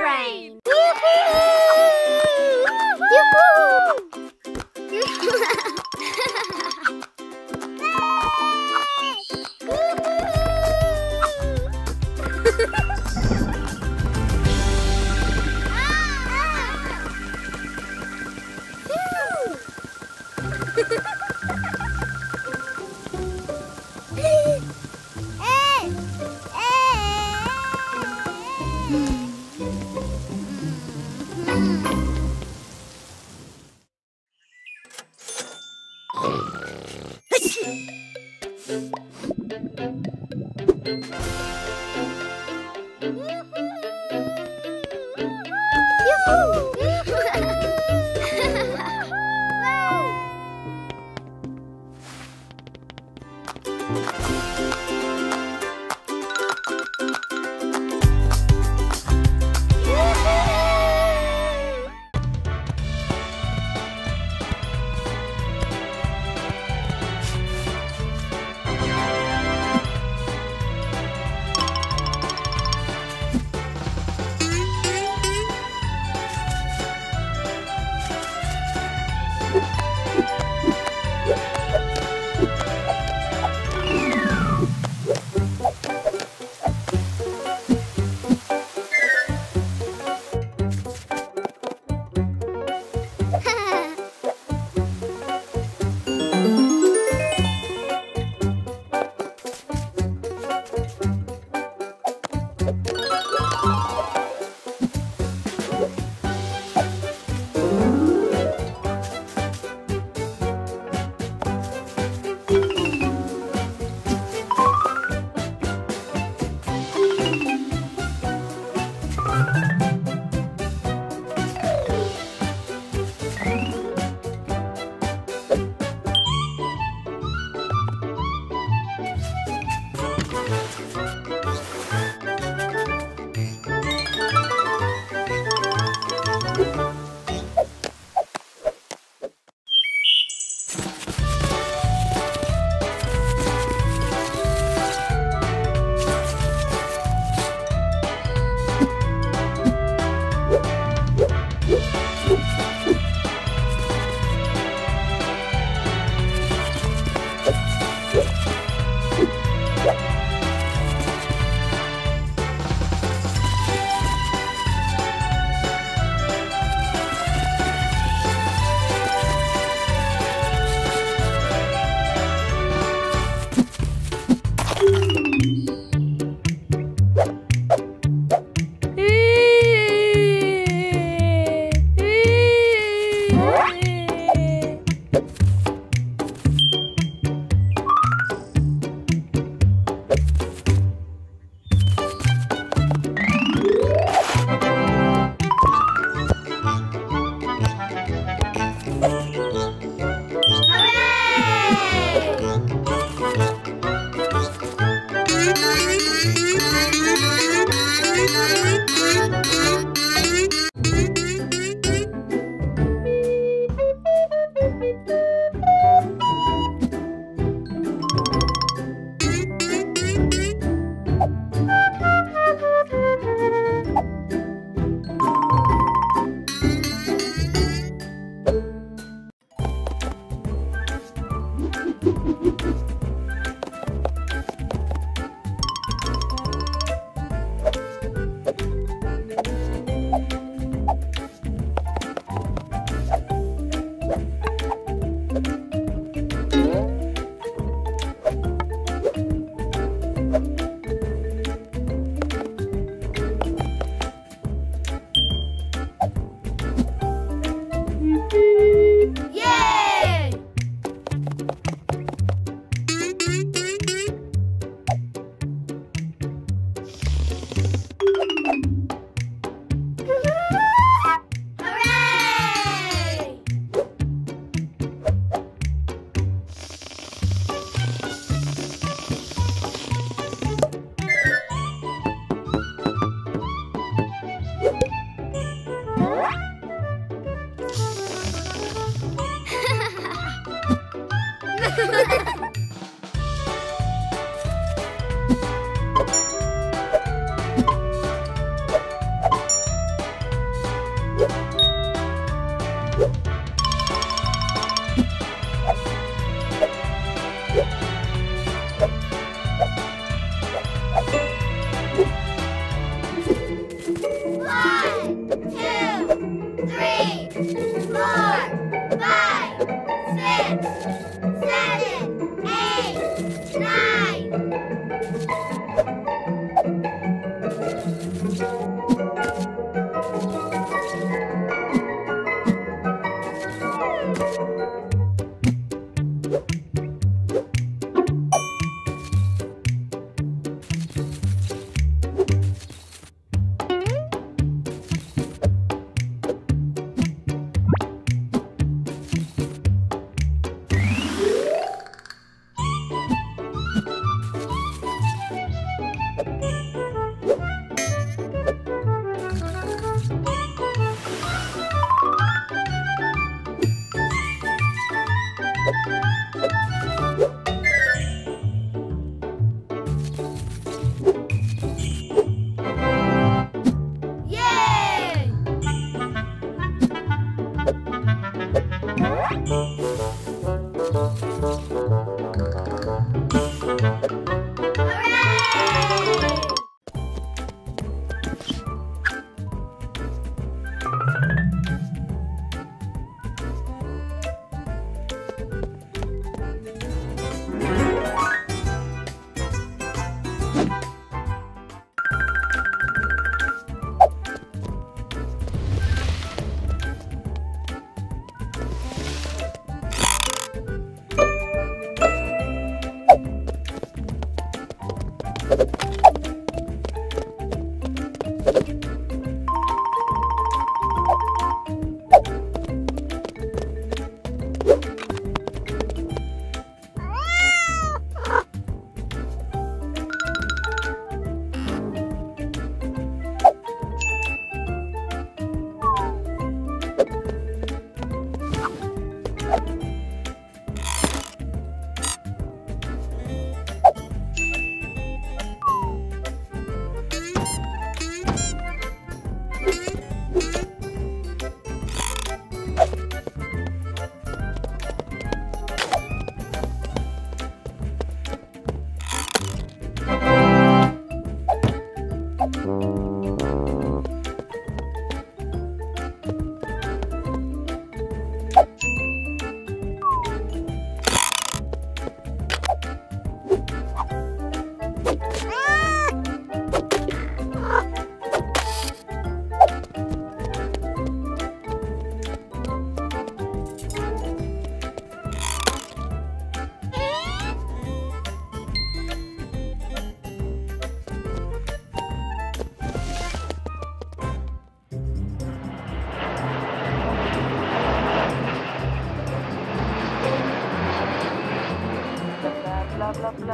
brain! blah,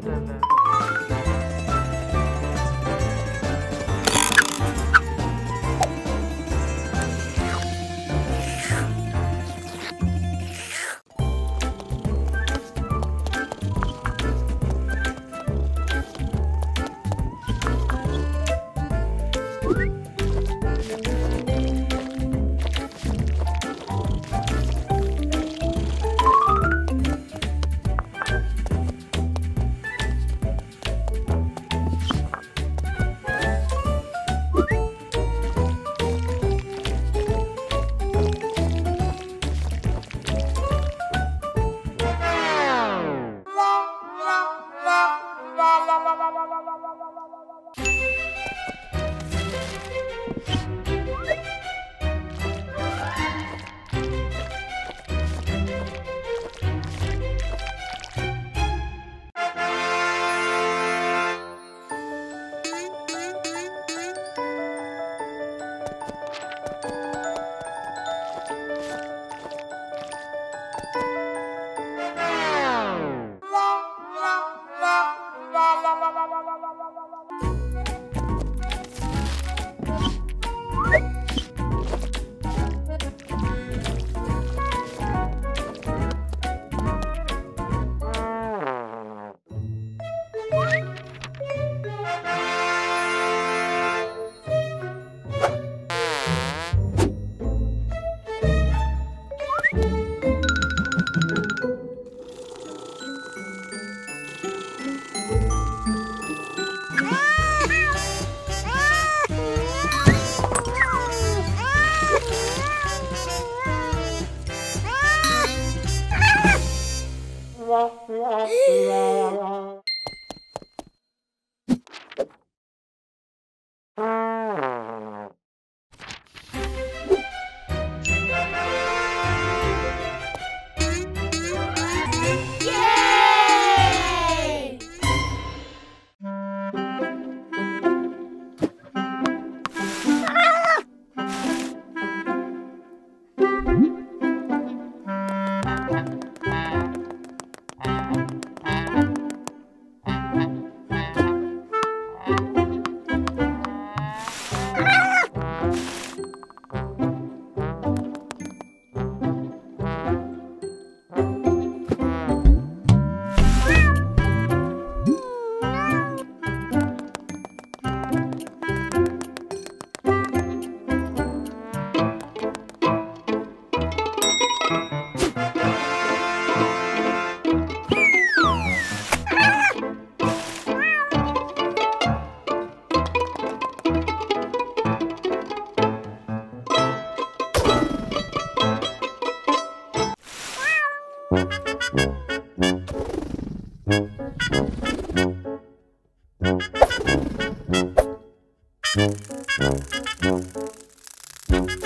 blah, blah, Thank